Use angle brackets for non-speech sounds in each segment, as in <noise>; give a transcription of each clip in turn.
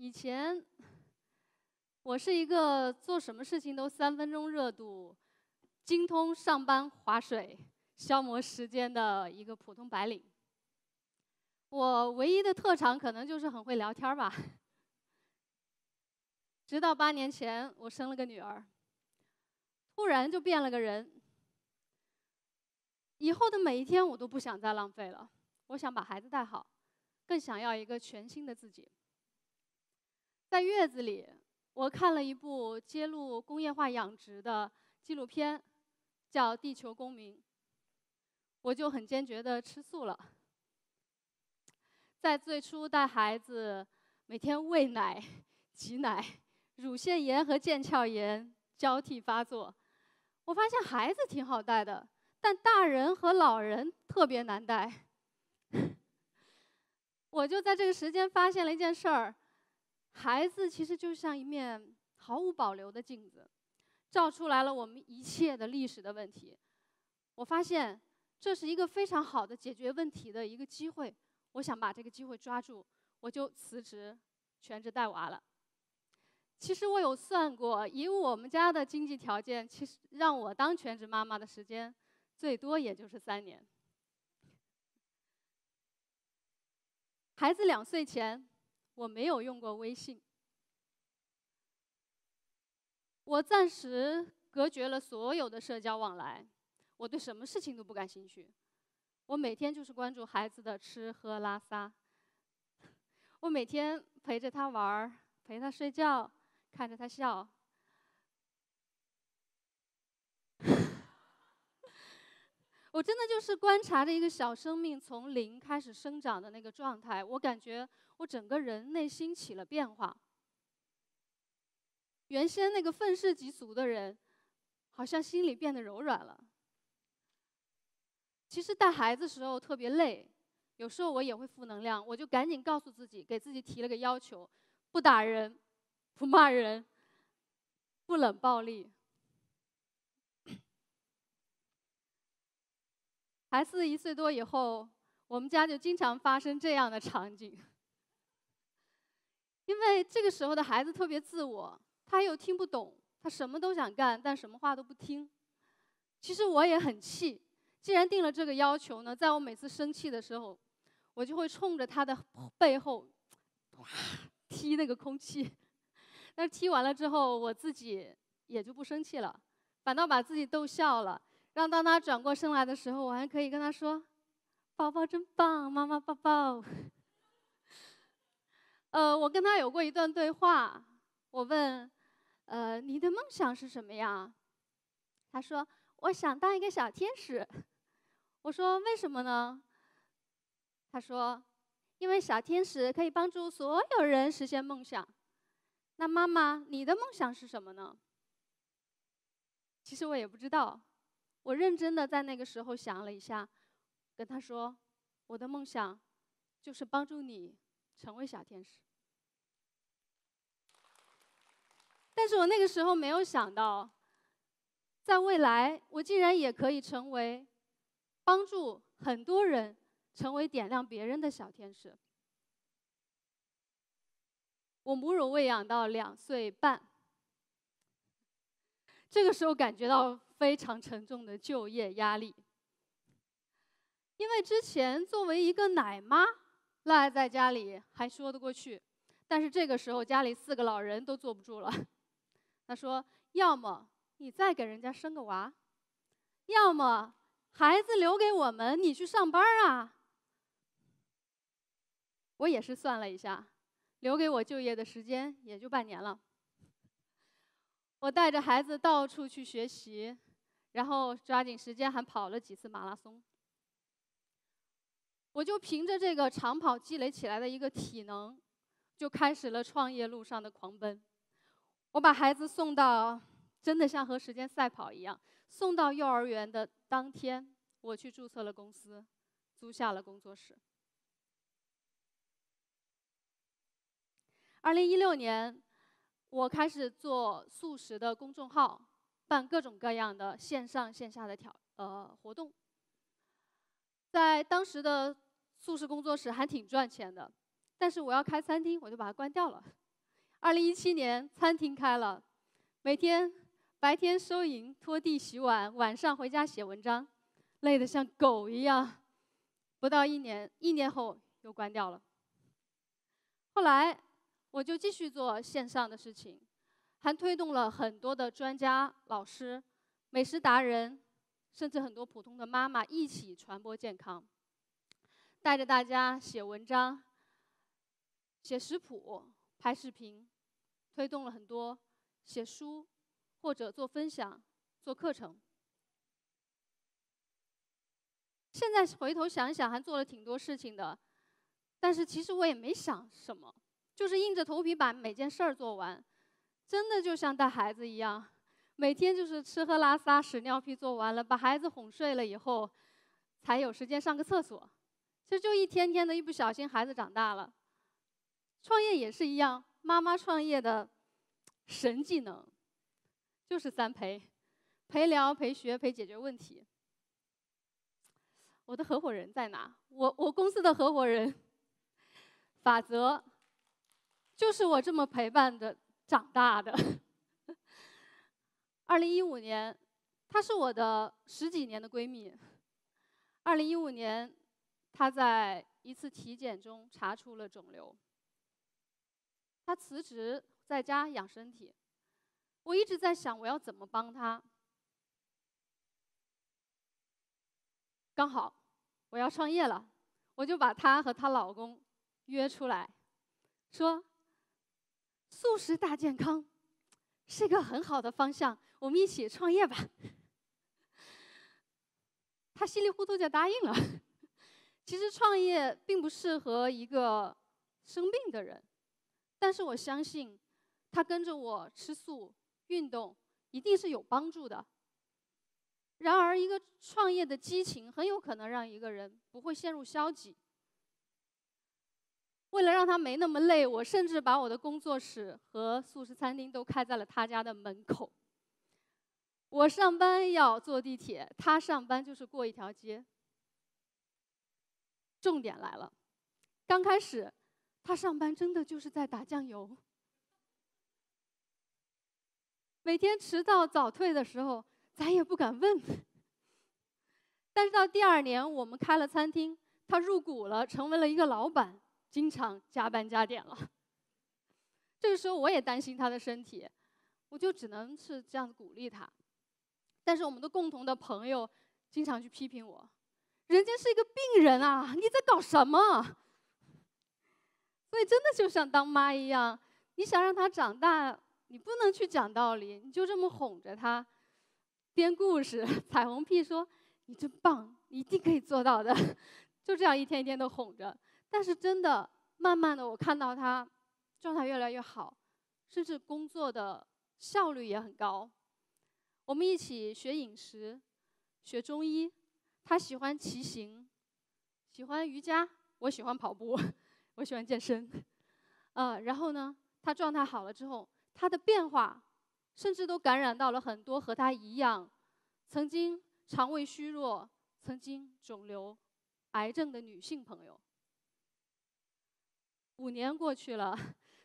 以前我是一个做什么事情都三分钟热度、精通上班划水、消磨时间的一个普通白领。我唯一的特长可能就是很会聊天吧。直到八年前，我生了个女儿，突然就变了个人。以后的每一天，我都不想再浪费了。我想把孩子带好，更想要一个全新的自己。在月子里，我看了一部揭露工业化养殖的纪录片，叫《地球公民》。我就很坚决的吃素了。在最初带孩子，每天喂奶、挤奶，乳腺炎和腱鞘炎交替发作，我发现孩子挺好带的，但大人和老人特别难带。<laughs> 我就在这个时间发现了一件事儿。孩子其实就像一面毫无保留的镜子，照出来了我们一切的历史的问题。我发现这是一个非常好的解决问题的一个机会，我想把这个机会抓住，我就辞职全职带娃了。其实我有算过，以我们家的经济条件，其实让我当全职妈妈的时间最多也就是三年。孩子两岁前。我没有用过微信，我暂时隔绝了所有的社交往来，我对什么事情都不感兴趣。我每天就是关注孩子的吃喝拉撒，<laughs> 我每天陪着他玩，陪他睡觉，看着他笑。我真的就是观察着一个小生命从零开始生长的那个状态，我感觉我整个人内心起了变化。原先那个愤世嫉俗的人，好像心里变得柔软了。其实带孩子时候特别累，有时候我也会负能量，我就赶紧告诉自己，给自己提了个要求：不打人，不骂人，不冷暴力。孩子一岁多以后，我们家就经常发生这样的场景。因为这个时候的孩子特别自我，他又听不懂，他什么都想干，但什么话都不听。其实我也很气，既然定了这个要求呢，在我每次生气的时候，我就会冲着他的背后，哇，踢那个空气。但是踢完了之后，我自己也就不生气了，反倒把自己逗笑了。让当他转过身来的时候，我还可以跟他说：“宝宝真棒，妈妈抱抱。”呃，我跟他有过一段对话，我问：“呃，你的梦想是什么呀？”他说：“我想当一个小天使。”我说：“为什么呢？”他说：“因为小天使可以帮助所有人实现梦想。”那妈妈，你的梦想是什么呢？其实我也不知道。我认真的在那个时候想了一下，跟他说：“我的梦想就是帮助你成为小天使。”但是我那个时候没有想到，在未来我竟然也可以成为帮助很多人成为点亮别人的小天使。我母乳喂养到两岁半，这个时候感觉到。非常沉重的就业压力，因为之前作为一个奶妈赖在家里还说得过去，但是这个时候家里四个老人都坐不住了。<laughs> 他说：“要么你再给人家生个娃，要么孩子留给我们，你去上班啊。”我也是算了一下，留给我就业的时间也就半年了。<laughs> 我带着孩子到处去学习。然后抓紧时间还跑了几次马拉松，我就凭着这个长跑积累起来的一个体能，就开始了创业路上的狂奔。我把孩子送到，真的像和时间赛跑一样，送到幼儿园的当天，我去注册了公司，租下了工作室。二零一六年，我开始做素食的公众号。办各种各样的线上线下的挑呃活动，在当时的素食工作室还挺赚钱的，但是我要开餐厅，我就把它关掉了。二零一七年，餐厅开了，每天白天收银、拖地、洗碗，晚上回家写文章，累得像狗一样。不到一年，一年后又关掉了。后来，我就继续做线上的事情，还推动了很多的专家、老师、美食达人，甚至很多普通的妈妈一起传播健康，带着大家写文章、写食谱、拍视频，推动了很多写书或者做分享、做课程。现在回头想想，还做了挺多事情的，但是其实我也没想什么，就是硬着头皮把每件事儿做完，真的就像带孩子一样，每天就是吃喝拉撒屎尿屁做完了，把孩子哄睡了以后，才有时间上个厕所。其实就一天天的，一不小心孩子长大了。创业也是一样，妈妈创业的神技能就是三陪：陪聊、陪学、陪解决问题。我的合伙人在哪？我我公司的合伙人，法则，就是我这么陪伴的长大的。<laughs> 二零一五年，她是我的十几年的闺蜜。二零一五年，她在一次体检中查出了肿瘤。她辞职在家养身体。我一直在想，我要怎么帮她。刚好。我要创业了，我就把她和她老公约出来，说：“素食大健康是一个很好的方向，我们一起创业吧。”他稀里糊涂就答应了。其实创业并不适合一个生病的人，但是我相信他跟着我吃素、运动，一定是有帮助的。然而，一个创业的激情很有可能让一个人不会陷入消极。为了让他没那么累，我甚至把我的工作室和素食餐厅都开在了他家的门口。我上班要坐地铁，他上班就是过一条街。重点来了，刚开始他上班真的就是在打酱油，每天迟到早退的时候。咱也不敢问，但是到第二年，我们开了餐厅，他入股了，成为了一个老板，经常加班加点了。这个时候，我也担心他的身体，我就只能是这样鼓励他。但是我们的共同的朋友经常去批评我，人家是一个病人啊，你在搞什么？所以真的就像当妈一样，你想让他长大，你不能去讲道理，你就这么哄着他。编故事，彩虹屁说：“你真棒，你一定可以做到的。” <laughs> 就这样一天一天的哄着，但是真的，慢慢的我看到他状态越来越好，甚至工作的效率也很高。我们一起学饮食，学中医，他喜欢骑行，喜欢瑜伽，我喜欢跑步，我喜欢健身。呃，然后呢，他状态好了之后，他的变化。甚至都感染到了很多和他一样，曾经肠胃虚弱、曾经肿瘤、癌症的女性朋友。五年过去了，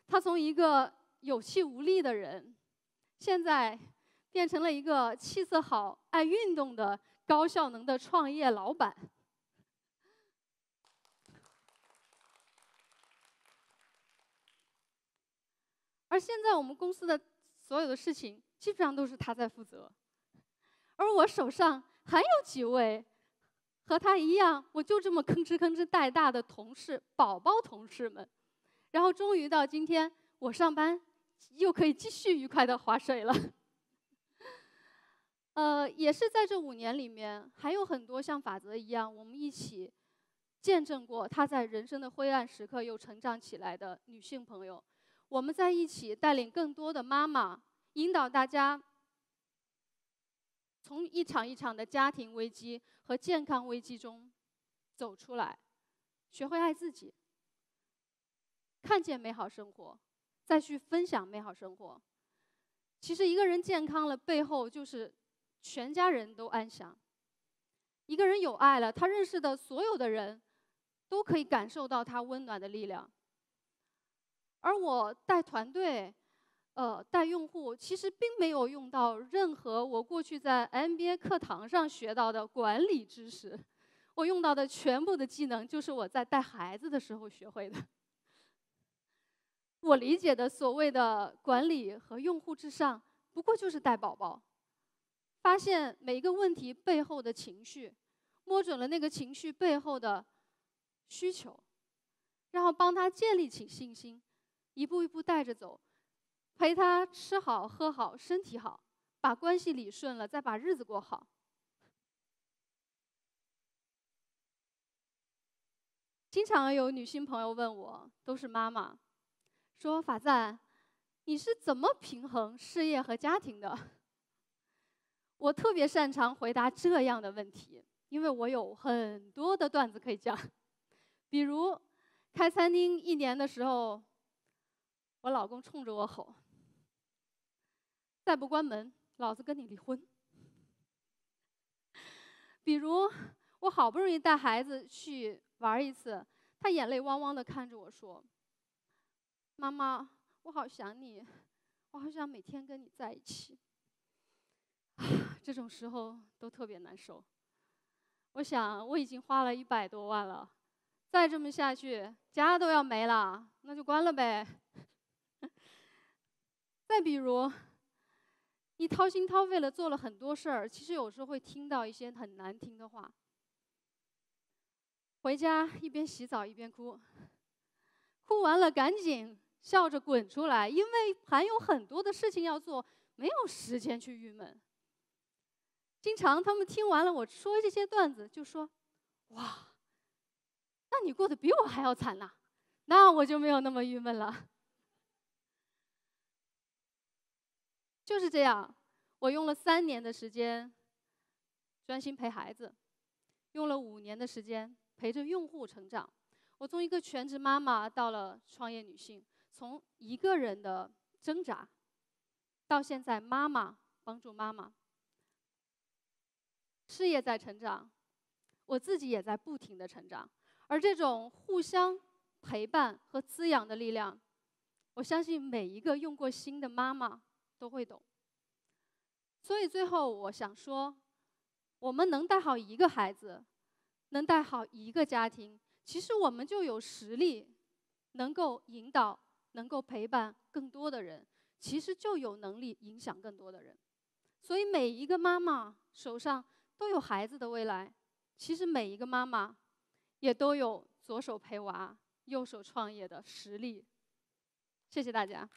他从一个有气无力的人，现在变成了一个气色好、爱运动的高效能的创业老板。<laughs> 而现在我们公司的。所有的事情基本上都是他在负责，而我手上还有几位和他一样，我就这么吭哧吭哧带大的同事、宝宝同事们，然后终于到今天，我上班又可以继续愉快的划水了。<laughs> 呃，也是在这五年里面，还有很多像法则一样，我们一起见证过他在人生的灰暗时刻又成长起来的女性朋友。我们在一起带领更多的妈妈，引导大家从一场一场的家庭危机和健康危机中走出来，学会爱自己，看见美好生活，再去分享美好生活。其实一个人健康了，背后就是全家人都安详。一个人有爱了，他认识的所有的人都可以感受到他温暖的力量。而我带团队，呃，带用户，其实并没有用到任何我过去在 MBA 课堂上学到的管理知识。我用到的全部的技能，就是我在带孩子的时候学会的。我理解的所谓的管理和用户至上，不过就是带宝宝，发现每一个问题背后的情绪，摸准了那个情绪背后的需求，然后帮他建立起信心，一步一步带着走，陪他吃好喝好身体好，把关系理顺了，再把日子过好。经常有女性朋友问我，都是妈妈，说法赞，你是怎么平衡事业和家庭的？我特别擅长回答这样的问题，因为我有很多的段子可以讲。比如，开餐厅一年的时候，我老公冲着我吼：“再不关门，老子跟你离婚。”比如，我好不容易带孩子去。玩一次，他眼泪汪汪的看着我说：“妈妈，我好想你，我好想每天跟你在一起。”啊这种时候都特别难受。我想我已经花了一百多万了，再这么下去家都要没了，那就关了呗。<laughs> 再比如，你掏心掏肺的做了很多事儿，其实有时候会听到一些很难听的话。回家一边洗澡一边哭，哭完了赶紧笑着滚出来，因为还有很多的事情要做，没有时间去郁闷。经常他们听完了我说这些段子，就说：“哇，那你过得比我还要惨呐！”那我就没有那么郁闷了。就是这样，我用了三年的时间专心陪孩子，用了五年的时间。陪着用户成长，我从一个全职妈妈到了创业女性，从一个人的挣扎，到现在妈妈帮助妈妈，事业在成长，我自己也在不停的成长，而这种互相陪伴和滋养的力量，我相信每一个用过心的妈妈都会懂。所以最后我想说，我们能带好一个孩子。能带好一个家庭，其实我们就有实力，能够引导、能够陪伴更多的人，其实就有能力影响更多的人。所以每一个妈妈手上都有孩子的未来，其实每一个妈妈也都有左手陪娃、右手创业的实力。谢谢大家。